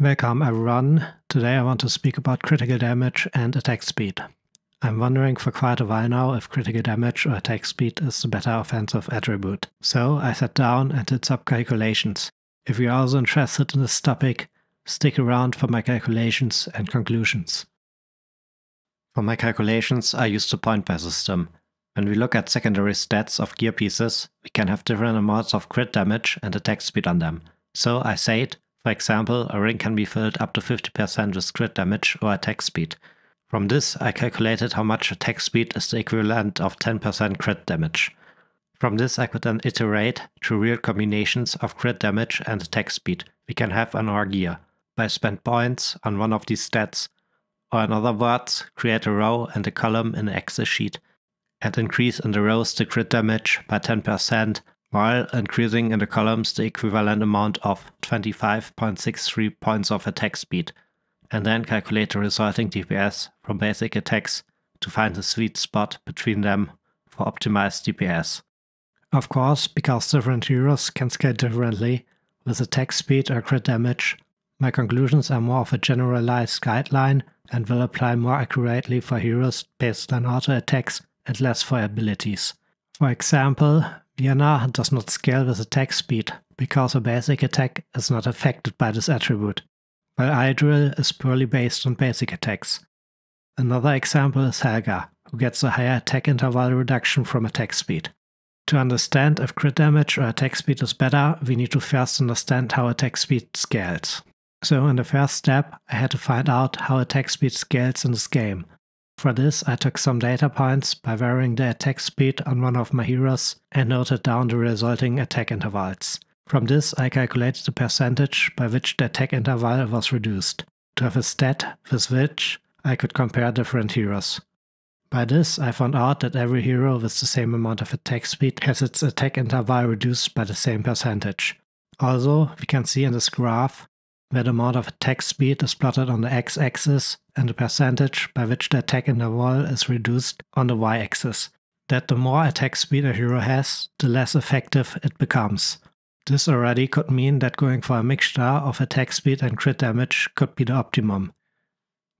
Welcome everyone. Today I want to speak about critical damage and attack speed. I'm wondering for quite a while now if critical damage or attack speed is the better offensive attribute. So I sat down and did some calculations. If you're also interested in this topic, stick around for my calculations and conclusions. For my calculations I used the point buy system. When we look at secondary stats of gear pieces, we can have different amounts of crit damage and attack speed on them. So I said, for example, a ring can be filled up to 50% with crit damage or attack speed. From this, I calculated how much attack speed is the equivalent of 10% crit damage. From this, I could then iterate through real combinations of crit damage and attack speed we can have on our gear by spend points on one of these stats, or in other words, create a row and a column in an Excel sheet and increase in the rows the crit damage by 10%, while increasing in the columns the equivalent amount of 25.63 points of attack speed, and then calculate the resulting DPS from basic attacks to find the sweet spot between them for optimized DPS. Of course, because different heroes can scale differently with attack speed or crit damage, my conclusions are more of a generalized guideline and will apply more accurately for heroes based on auto attacks and less for abilities. For example, Vienna does not scale with attack speed, because a basic attack is not affected by this attribute, while Idril is purely based on basic attacks. Another example is Helga, who gets a higher attack interval reduction from attack speed. To understand if crit damage or attack speed is better, we need to first understand how attack speed scales. So in the first step, I had to find out how attack speed scales in this game, for this, I took some data points by varying the attack speed on one of my heroes and noted down the resulting attack intervals. From this, I calculated the percentage by which the attack interval was reduced, to have a stat with which I could compare different heroes. By this, I found out that every hero with the same amount of attack speed has its attack interval reduced by the same percentage. Also, we can see in this graph where the amount of attack speed is plotted on the x-axis and the percentage buy which the attack interval is reduced on the y-axis. That the more attack speed a hero has, the less effective it becomes. This already could mean that going for a mixture of attack speed and crit damage could be the optimum.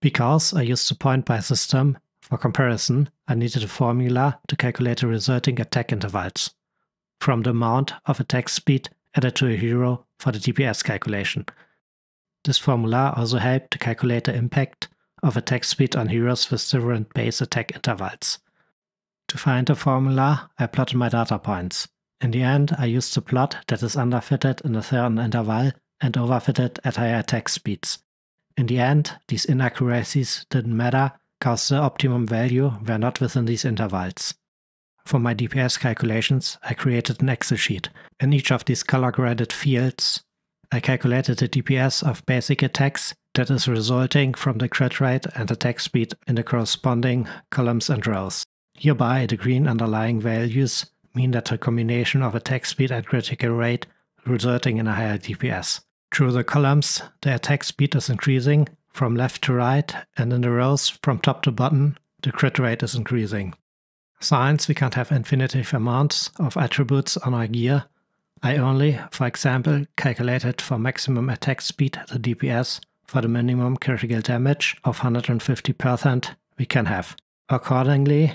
Because I used the point by system, for comparison, I needed a formula to calculate the resulting attack intervals. From the amount of attack speed added to a hero for the DPS calculation. This formula also helped to calculate the impact of attack speed on heroes with different base attack intervals. To find the formula, I plotted my data points. In the end, I used the plot that is underfitted in a certain interval and overfitted at higher attack speeds. In the end, these inaccuracies didn't matter because the optimum value were not within these intervals. For my DPS calculations, I created an Excel sheet. In each of these color-graded fields, I calculated the DPS of basic attacks that is resulting from the crit rate and attack speed in the corresponding columns and rows. Hereby, the green underlying values mean that the combination of attack speed and critical rate resulting in a higher DPS. Through the columns, the attack speed is increasing from left to right, and in the rows from top to bottom, the crit rate is increasing. Since we can't have infinitive amounts of attributes on our gear, I only, for example, calculated for maximum attack speed the DPS for the minimum critical damage of 150% we can have. Accordingly,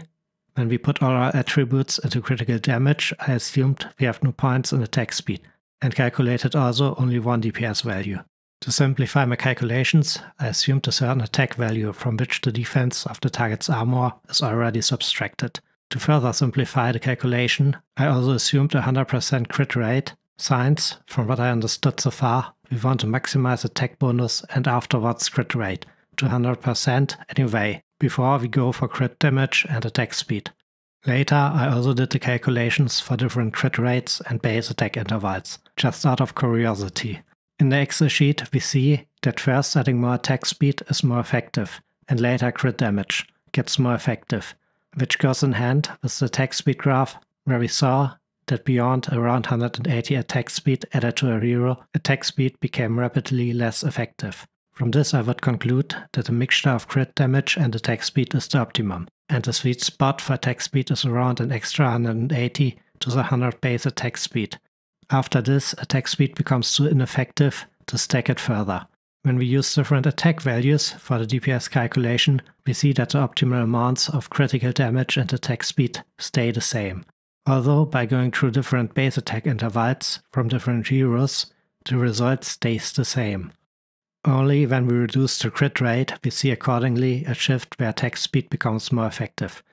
when we put all our attributes into critical damage, I assumed we have no points in attack speed, and calculated also only one DPS value. To simplify my calculations, I assumed a certain attack value from which the defense of the target's armor is already subtracted. To further simplify the calculation, I also assumed a 100% crit rate, since, from what I understood so far, we want to maximize attack bonus and afterwards crit rate to 100% anyway, before we go for crit damage and attack speed. Later, I also did the calculations for different crit rates and base attack intervals, just out of curiosity. In the Excel sheet, we see that first adding more attack speed is more effective, and later crit damage gets more effective, which goes in hand with the attack speed graph, where we saw that beyond around 180 attack speed added to a hero, attack speed became rapidly less effective. From this I would conclude that a mixture of crit damage and attack speed is the optimum, and the sweet spot for attack speed is around an extra 180 to the 100 base attack speed. After this, attack speed becomes too ineffective to stack it further. When we use different attack values for the DPS calculation, we see that the optimal amounts of critical damage and attack speed stay the same. Although by going through different base attack intervals from different heroes, the result stays the same. Only when we reduce the crit rate, we see accordingly a shift where attack speed becomes more effective.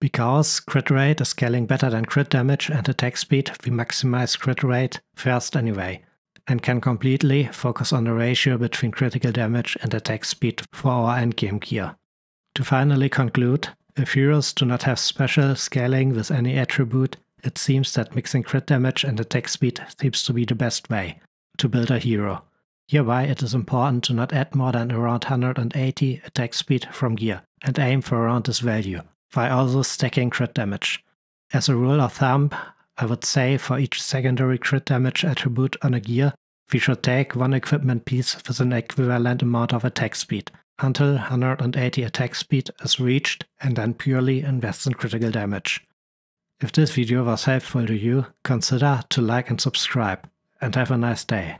Because crit rate is scaling better than crit damage and attack speed, we maximize crit rate first anyway, and can completely focus on the ratio between critical damage and attack speed for our endgame gear. To finally conclude, if heroes do not have special scaling with any attribute, it seems that mixing crit damage and attack speed seems to be the best way to build a hero. Hereby it is important to not add more than around 180 attack speed from gear, and aim for around this value, while also stacking crit damage. As a rule of thumb, I would say for each secondary crit damage attribute on a gear, we should take one equipment piece with an equivalent amount of attack speed, until 180 attack speed is reached and then purely invest in critical damage. If this video was helpful to you, consider to like and subscribe, and have a nice day.